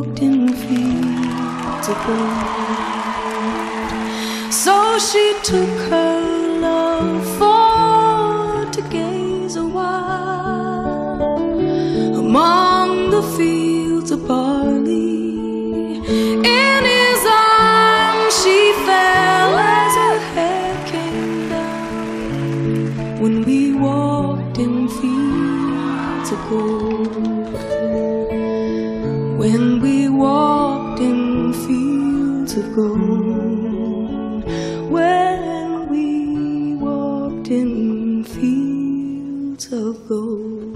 walked in fields of. So she took her love for to gaze a while among the fields of barley. In his arms she fell as her hair came down when we walked in fields of gold. When we walked in fields of gold. When we walked in fields of gold.